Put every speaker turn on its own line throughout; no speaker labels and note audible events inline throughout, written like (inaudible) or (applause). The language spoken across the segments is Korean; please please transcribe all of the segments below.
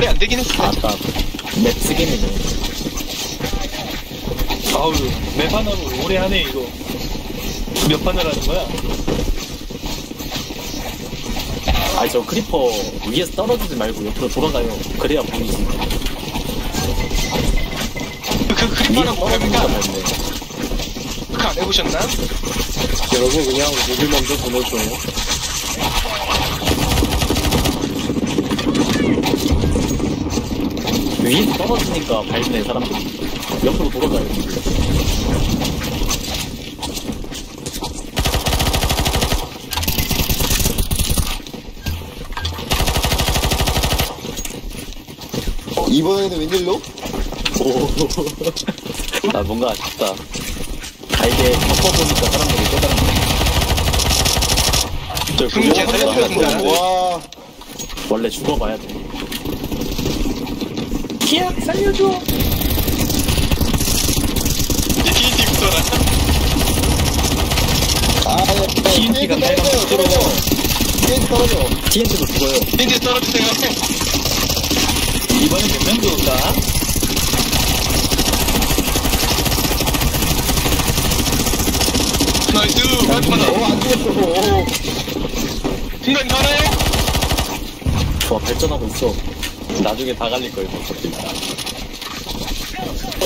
말이 안 되긴 했어.
아까 맵 쓰기는
아우, 맵 하나로 오래 하네, 이거. 몇 판을 하는 거야?
아니 저 creeper 위에서 떨어지지 말고 옆으로 돌아가요 그래야 보이지
그 creeper는
위에서
뭐합니까?
떨어지니까 밟네
그거 안 해보셨나?
여러분 그냥 무기 먼저 보내줘.
위에서 떨어지니까 밟네 사람들이 옆으로 돌아가요.
이번에는 웬일로? (laughs)
아 뭔가 아쉽다. 아 이게 덮어보니까 사람들이 또 다른 저
흥미
그거
제대로 했습니다.
와,
원래 죽어봐야 돼
키야, 살려줘!
이제 TNT 붙어라.
아, 네.
TNT 가
떨어져, 떨어져. TNT 떨어져.
TNT도 죽어요
TNT 떨어주세요.
이번엔 몇명 좋을까?
Nice. 깔끔하다.
어, 안 죽었어. 오.
순간 가나요?
좋아 발전하고 있어 나중에 다 갈릴 거예요 어차피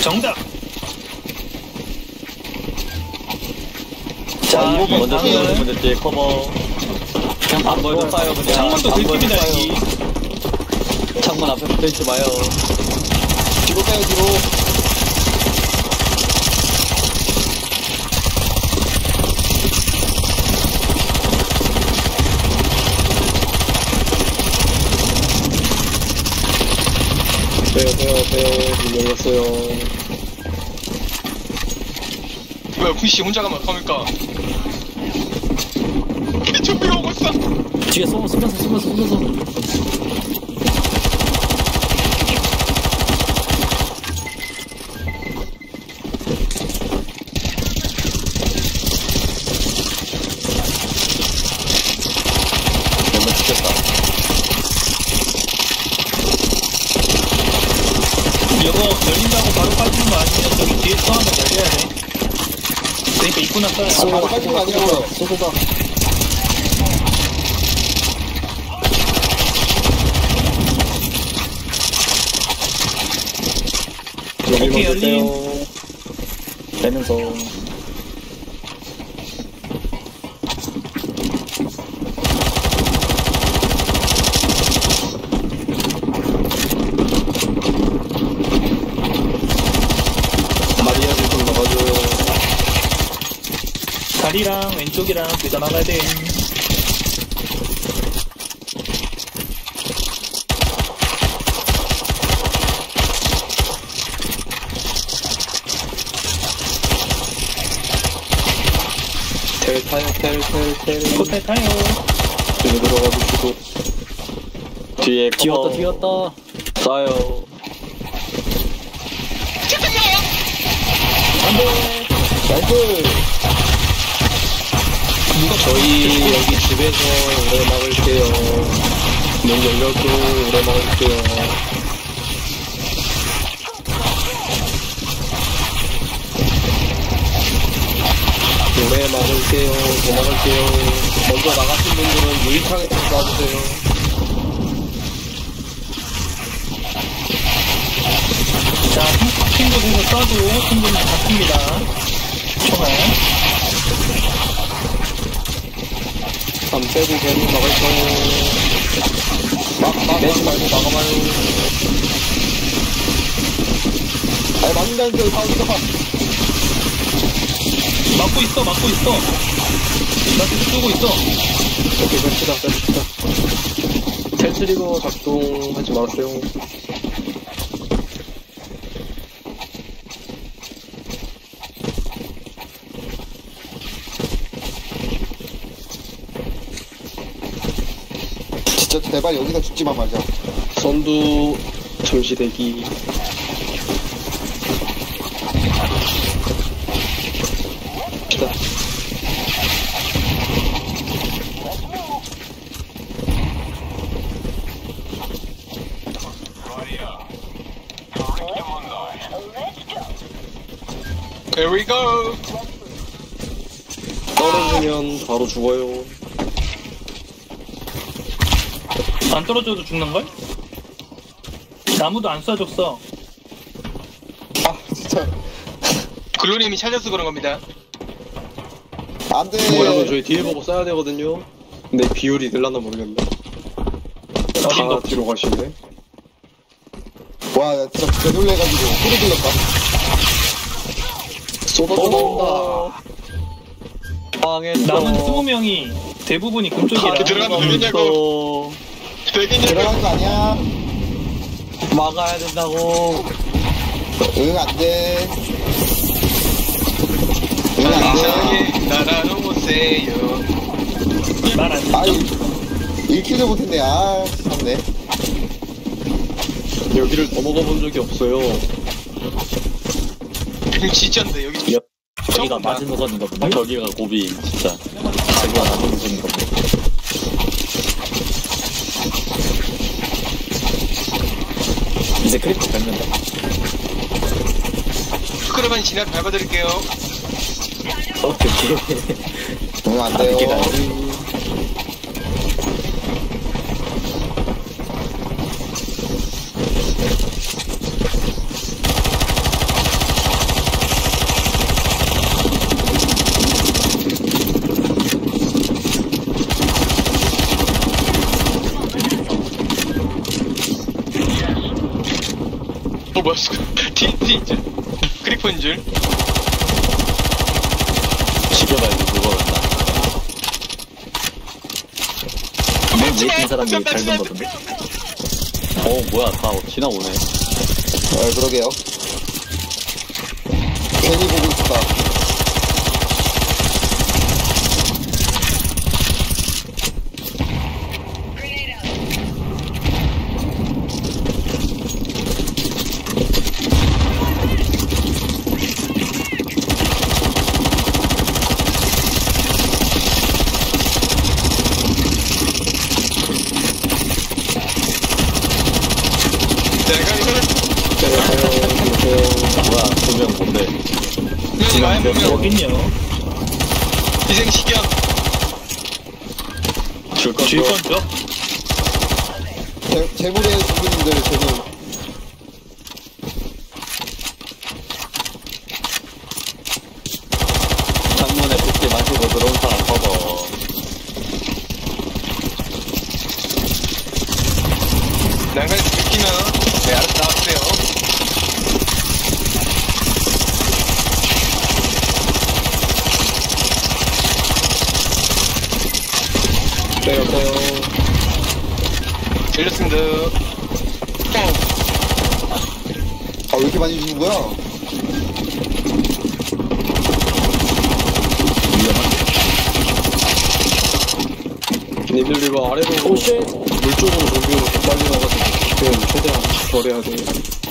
정답!
자
아, 이거
먼저
방금-
뛰어 먼저 뒤에 커버 그냥 안 보여도 싸요 그냥
창문도 긁힙니다. 여기.
창문 앞에 붙어있지 마요
뒤로 가요, 뒤로. 빼요. 문 열렸어요.
뭐야, 군씨 혼자 가면 어떡합니까? 좀비가 오고 있어.
뒤에 숨어 숨어서 숨어서 숨어서 몇명 죽겠다
이거 열린다고 바로 빠지는 거 아니면 저기 뒤에 또 한번 열려야 돼. 그러니까 입구 났어요.
아, 바로 빠진 거 아니고요.
쏘쏘다
여기 먼저. 빼요.
빼면서
마리아를 좀 넣어줘요.
다리랑 왼쪽이랑 둘다 나가야 돼.
텔 타요, 텔, 텔, 텔.
호텔 타요.
뒤로 들어가주시고.
뒤에 뒤었다 뒤었다 쏴요
nice! 저희 여기 집에서 오래 막을게요. 문 열려도 오래 막을게요. 오래 막을게요. 도망갈게요. 먼저 나가신 분들은 유리창에 좀 쏴주세요.
자, 친구들에서 쏴도 충분히 잡힙니다. 총알.
안 빼고 계속 막을 거예요. 막, 막, 내지 말고 막아봐요. 아니, 막는다는데, 다 어디가.
막고 있어, 막고 있어. 나 계속 쏘고 있어.
오케이, 뺍시다, 뺍시다. 텔트리거 작동하지 마세요. 제발 여기서 죽지만 말자. 선두 점시대기 시다.
Here we go.
떨어지면 바로 죽어요.
안 떨어져도 죽는걸? 나무도 안 쏴줬어.
아 진짜
글로님이 찾아서 그런 겁니다.
안돼
뭐라도 저희 뒤에 보고 써야 되거든요. 근데 비율이 늘라나 모르겠네. 다 뒤로 가시네.
와나 진짜 되돌려가지고 소리 들렸다
쏟아져 나온다. 망했어.
남은 20명이 대부분이 금쪽이라.
아, 들어가면 되겠냐고.
들어간 거 아니야
막아야 된다고.
응 안 돼 응 안 돼
이상하게 날아놓으세요.
말안
아 읽히지 못했네 아 참네
여기를 넘어가 본 적이 없어요.
진짜인데 여기
여기가
봐.
마지노선인가 보네. 저기가 고비, 진짜. 저기가 마지노선인가 보네. 이제 creeper 밟는다.
스크래만 지나 밟아드릴게요.
오케이.
응
아,
안돼요
어 뭐야 TNT 인 줄 크리퍼인 줄
죽여봐야지, 그거였나. 맨 위에 있는 사람이 밟는 거던데. 어, 뭐야, 다 지나오네.
어 그러게요 괜히 보고 있었다
내가 이걸
뭐야, 두명 뭔데.
분명히 많이 보면
어딨냐?
희생 시경
줄 건.
줄 건져?
재- 재물의 주부님들 재물
창문에 붓게 마시고 들어온 사람 커버.
난간에 들키면 네 알아서 나와주세요
빼요, 빼요.
들렸습니다.
뻥아왜 이렇게 많이 주는 거야?
니들 이거 아래로 물 쪽으로 좀비로 더 빨리 나가서 지금 최대한 절해야 돼.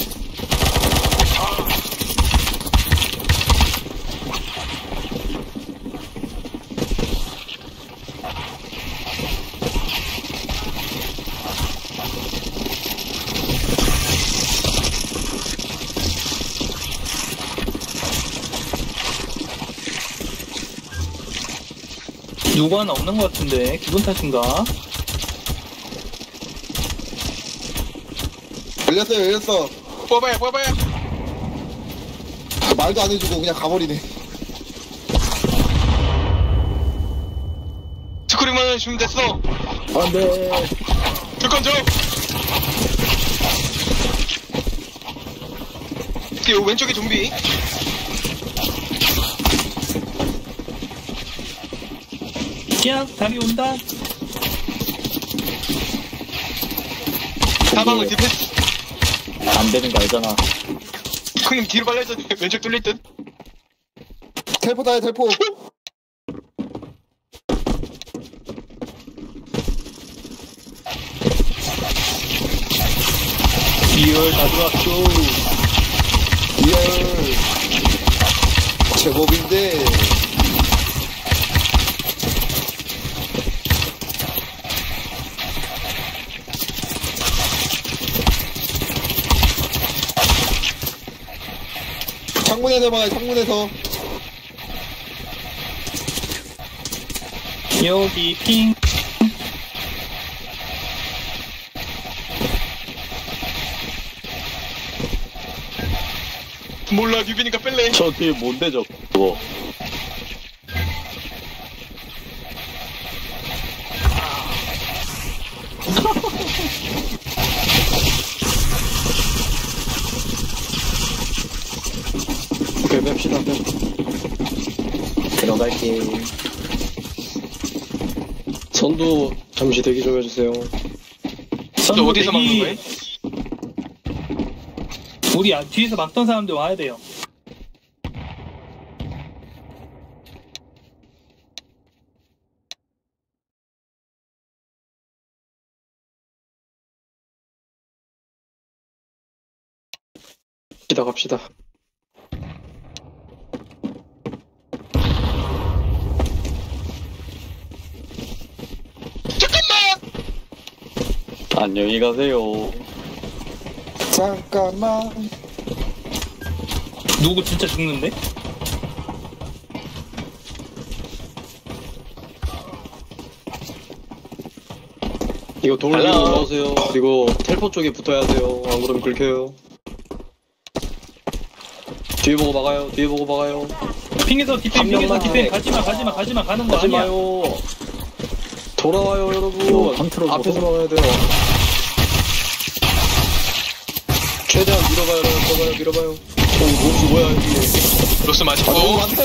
누구 하나 없는 것 같은데 기분 탓인가?
열렸어요 열렸어.
뽑아요 뽑아요.
말도 안 해주고 그냥 가버리네.
스크린만 주면 됐어.
안 돼.
들건 줘. 요 왼쪽에 좀비
야 다리 온다.
사방을 디펜스
안 되는 거 알잖아.
형님 뒤로 발려있어 (laughs) 왼쪽 뚫릴 듯
텔포 다해 텔포
real 다 들어왔죠.
real 제법인데 창문에서 막아요 창문에서.
여기 핑.
몰라 뉴비니까 뺄래.
저 뒤에 뭔데 저거 (laughs)
오케이, 맵 시다. 맵.
들어갈게
선두 잠시 대기 좀 해주세요.
너 어디서 막는 거야?
우리 아- 뒤에서 막던 사람들 와야 돼요.
갑시다, 갑시다.
안녕히 가세요
잠깐만
누구 진짜 죽는데?
이거 돌 위로
Hello.
올라오세요. 그리고 텔포 쪽에 붙어야 돼요. 안 그러면 긁혀요. 뒤에 보고 막아요. 뒤에 보고 막아요.
핑에서 디펜,
한
핑에서
명만
디펜.
해.
가지마, 가지마, 가지마. 가는 거
하지
아니야.
마요. 돌아와요, 여러분.
컨트롤
앞에서. 막아야 돼요. 최대한 밀어봐요, 밀어봐요, 밀어봐요. 어, 로스 뭐야, 이게.
로스 마시고
아 너무 많다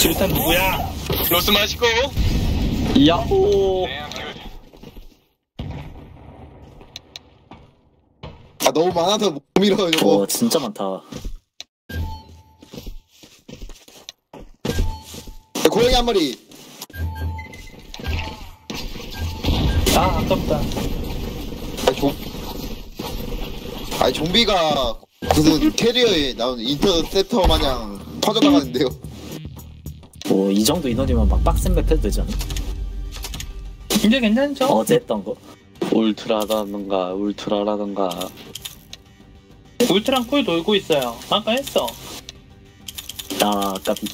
질탄 누구야?
로스 마시고
야호!
아 너무 많아서 못 밀어요 저거
어 진짜 많다
네, 고양이 한 마리
아, 아깝다.
아니 좀 아니 좀비가 무슨 캐리어에 나온 인터셉터 마냥 퍼져나가는데요
뭐 이 정도 인원이면 막 빡센 맵 해도 되지 않아?
이제 괜찮죠?
어제 했던 거 울트라라던가 울트라라던가
울트랑 콜 돌고 있어요. 아까 했어.
나 아까 비